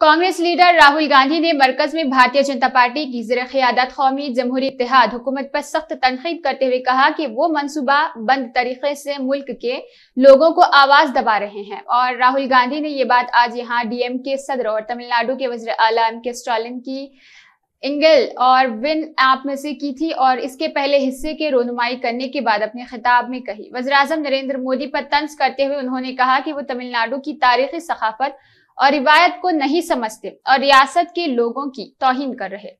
Congress leader Rahul Gandhi ने मरकज में Bharatiya Janata party की जर क्यादत कौमी जमहूरी इतिहाद हुकूमत पर सख्त तनकीद करते हुए कहा कि वो मनसूबा बंद तरीके से मुल्क के लोगों को आवाज़ दबा रहे हैं। और राहुल गांधी ने ये बात आज यहाँ डीएम के सदर और तमिलनाडु के वजर अला एम के स्टालिन की इंगल और विन ऐप में से की थी और इसके पहले हिस्से के रोनुमाई करने के बाद अपने खिताब में कही। वजर नरेंद्र मोदी पर तंज करते हुए उन्होंने कहा कि वो तमिलनाडु की तारीखी सकाफत और रिवायत को नहीं समझते और रियासत के लोगों की तोहिन कर रहे।